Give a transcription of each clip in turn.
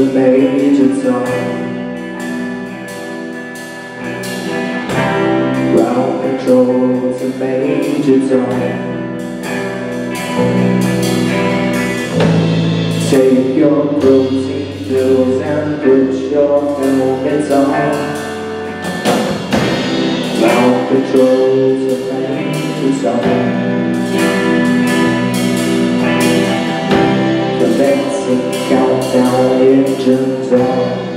to Major Tom Ground control to Major Tom Take your protein pills and put your helmet on Ground control to Major Tom on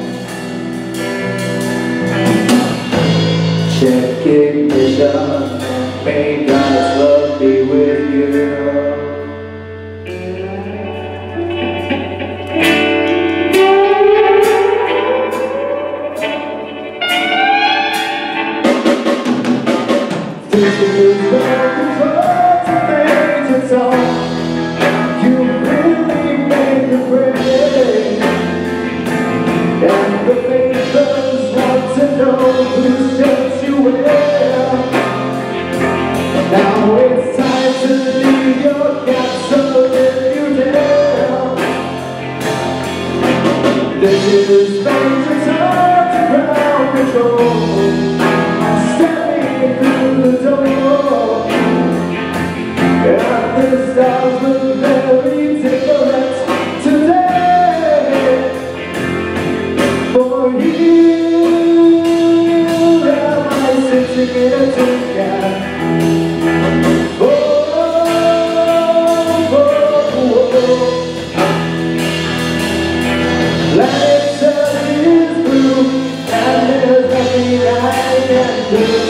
Check ignition This Good.